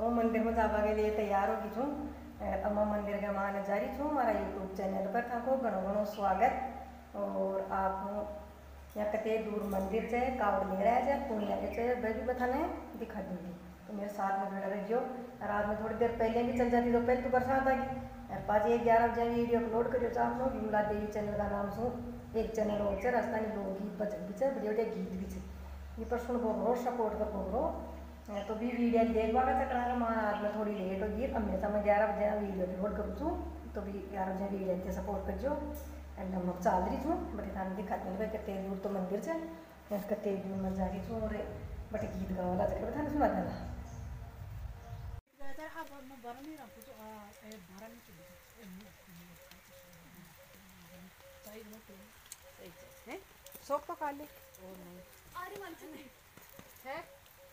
હું મંદિરમાં જવા ગયેલી એ તૈયાર હોગી છું अम्मा मंदिर के माने जारी छूँ हमारा यूट्यूब चैनल पर थाको घणो घणो स्वागत और आप यहाँ कते दूर मंदिर से कावड़ ले रहा है पूर्णिया के से वह भी बताने दिखा दूंगी तो मेरे साथ में जुड़े रहियो रात में थोड़ी देर पहले भी चल जाती तो पहले तो बरसात आ गई पाँच एक ग्यारह बजे वीडियो अपलोड करियो चाहो विमला देवी चैनल का नाम सु एक चैनल और से राजस्थानी लोकगीत भजन भी है बढ़िया बढ़िया गीत भी है ये पर सुन बोलो सपोर्ट कर बोलो तो भी वीडियो देखवा का देखवागा का माँ आज में थोड़ी लेट होगी मैं समय ग्यारह बजे वीडियो अपलोड करूँ छु तो भी ग्यारह बजे वीडियो के सपोर्ट कर जो एंड हम लोग चाल रही छूँ बटे थाने दिखाते हैं कितने दूर तो मंदिर से कितने दूर में जा रही छूँ और बटे गीत गा वाला चक्कर थाने सुना जाना शौक तो काले और नहीं अरे मन से नहीं है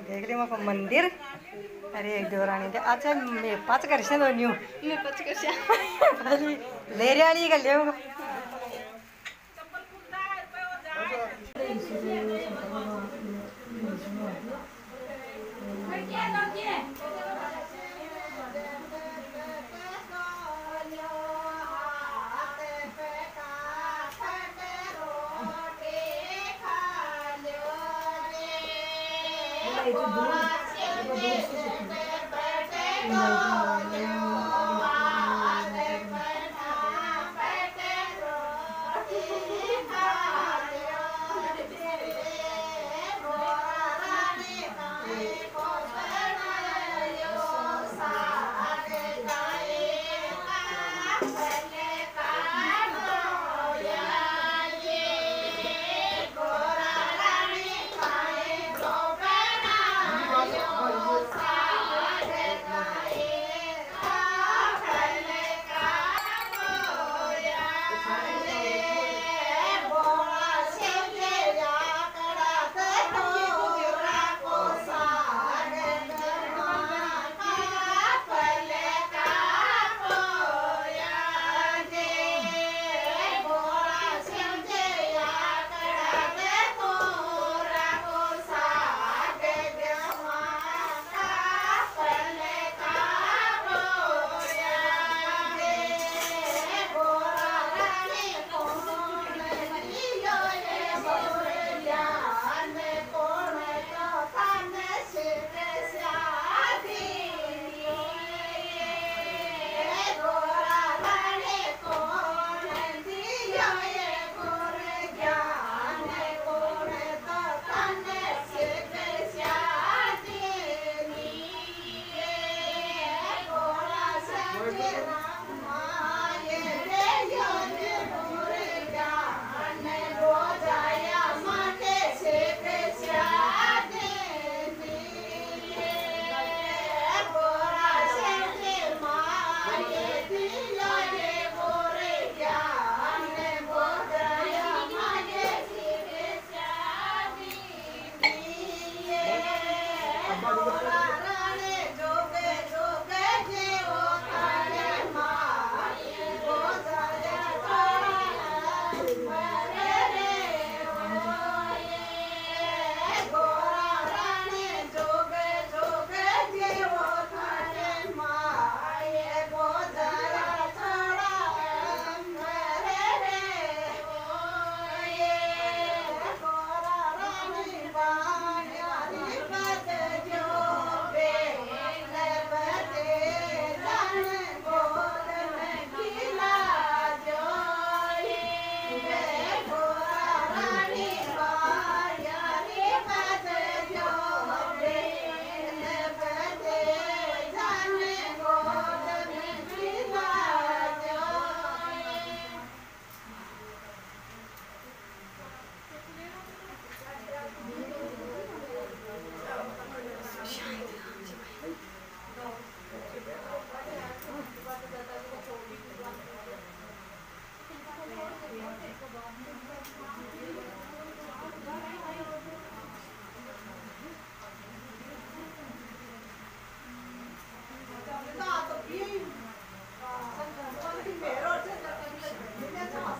देख लियो वहाँ मंदिर। अरे एक दे अच्छा मैं पाँच कर से दो न्यू मैं पच कर से का ले रहा Thank you.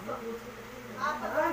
Apa orang?